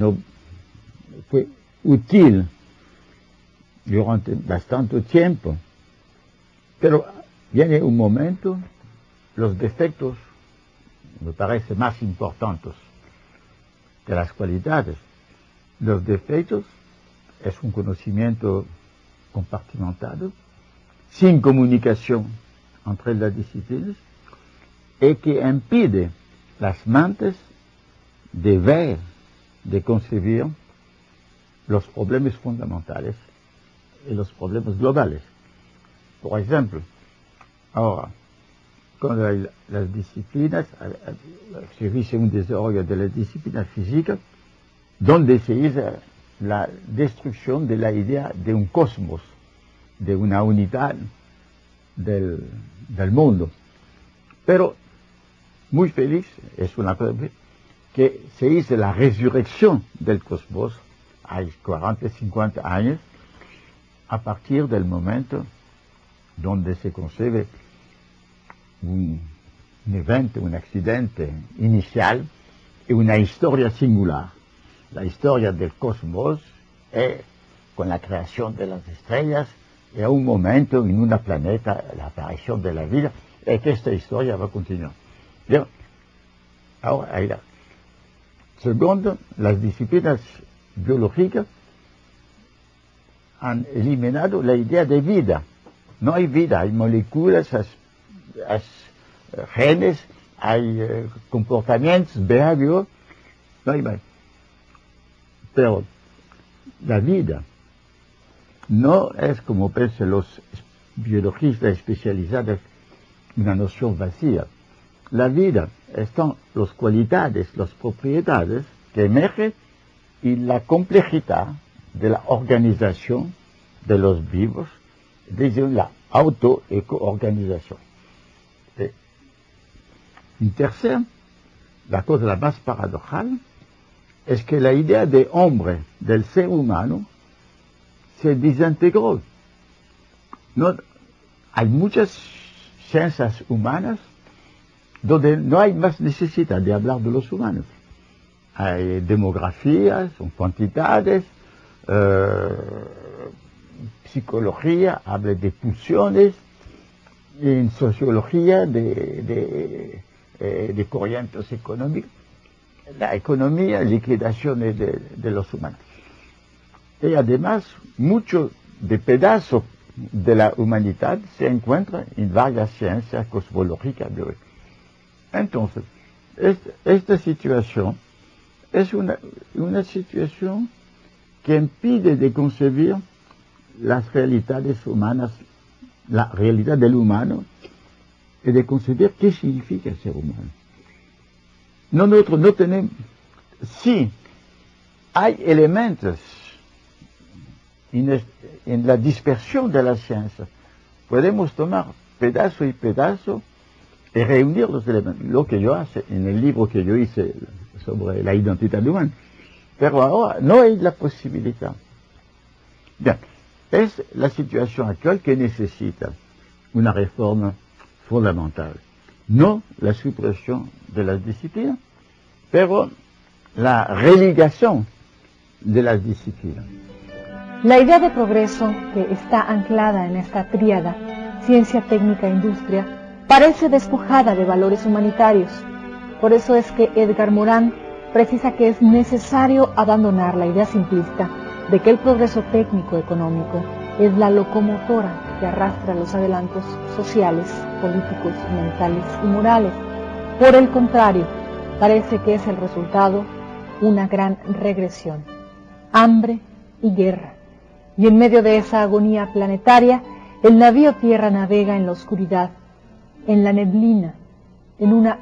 no fue útil durante bastante tiempo. Pero viene un momento, los defectos me parecen más importantes que las cualidades. Los defectos es un conocimiento compartimentado, sin comunicación entre las disciplinas, y que impide las mentes de ver, de concebir los problemas fundamentales y los problemas globales. Por ejemplo, ahora, con las disciplinas, se dice un desarrollo de las disciplinas físicas, donde se hizo la destrucción de la idea de un cosmos, de una unidad del, del mundo. Pero muy feliz, es una cosa que se hizo la resurrección del cosmos hay 40, 50 años, a partir del momento donde se concebe un, evento, un accidente inicial y una historia singular. La historia del cosmos es con la creación de las estrellas y a un momento en una planeta la aparición de la vida y que esta historia va a continuar. Bien, ahora, ahí la. Segundo, las disciplinas biológicas han eliminado la idea de vida. No hay vida, hay moléculas, hay, hay genes, hay eh, comportamientos, behavior, no hay más. Pero la vida no es como piensan los biologistas especializados una noción vacía. La vida están las cualidades, las propiedades que emergen y la complejidad de la organización de los vivos, desde la auto-eco-organización. Un tercer, la cosa la más paradojal, es que la idea de hombre, del ser humano, se desintegró. No, hay muchas ciencias humanas donde no hay más necesidad de hablar de los humanos. Hay demografías, son cuantidades, eh, psicología habla de pulsiones, en sociología de, de, eh, corrientes económicas, la economía, liquidaciones de, de los humanos. Y además, muchos de pedazos de la humanidad se encuentran en varias ciencias cosmológicas de. Entonces, esta, situación es una, una, situación que impide de concebir las realidades humanas, la realidad del humano, y de concebir qué significa ser humano. Nosotros no tenemos, sí, hay elementos en, en la dispersión de la ciencia. Podemos tomar pedazo y pedazo y reunir los elementos, lo que yo hace en el libro que yo hice sobre la identidad humana. Pero ahora no hay la posibilidad. Bien, es la situación actual que necesita una reforma fundamental. No la supresión de las disciplinas, pero la relegación de las disciplinas. La idea de progreso que está anclada en esta tríada, ciencia, técnica industria, parece despojada de valores humanitarios. Por eso es que Edgar Morán precisa que es necesario abandonar la idea simplista de que el progreso técnico-económico es la locomotora que arrastra los adelantos sociales, políticos, mentales y morales. Por el contrario, parece que es el resultado una gran regresión, hambre y guerra. Y en medio de esa agonía planetaria, el navío tierra navega en la oscuridad, en la neblina, en una